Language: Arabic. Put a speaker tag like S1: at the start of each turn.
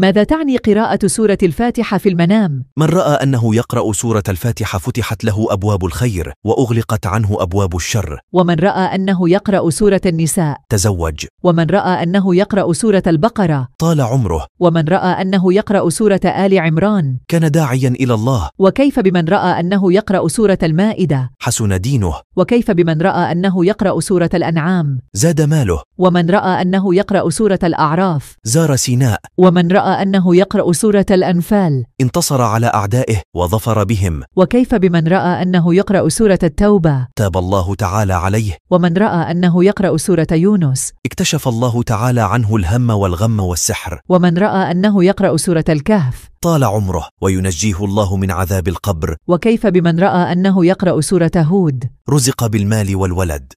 S1: ماذا تعني قراءة سورة الفاتحة في المنام؟
S2: من رأى أنه يقرأ سورة الفاتحة فتحت له أبواب الخير وأغلقت عنه أبواب الشر.
S1: ومن رأى أنه يقرأ سورة النساء.
S2: تزوج.
S1: ومن رأى أنه يقرأ سورة البقرة.
S2: طال عمره.
S1: ومن رأى أنه يقرأ سورة آل عمران.
S2: كان داعيا إلى الله.
S1: وكيف بمن رأى أنه يقرأ سورة المائدة؟
S2: حسن دينه.
S1: وكيف بمن رأى أنه يقرأ سورة الأنعام؟
S2: زاد ماله.
S1: ومن رأى أنه يقرأ سورة الأعراف.
S2: زار سيناء.
S1: ومن رأى أنه يقرأ سورة الأنفال.
S2: انتصر على أعدائه وظفر بهم.
S1: وكيف بمن رأى أنه يقرأ سورة التوبة؟
S2: تاب الله تعالى عليه.
S1: ومن رأى أنه يقرأ سورة يونس.
S2: اكتشف الله تعالى عنه الهم والغم والسحر.
S1: ومن رأى أنه يقرأ سورة الكهف.
S2: طال عمره وينجيه الله من عذاب القبر.
S1: وكيف بمن رأى أنه يقرأ سورة هود.
S2: رزق بالمال والولد.